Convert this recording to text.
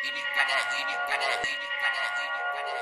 Hiri, cara, hiri, cara.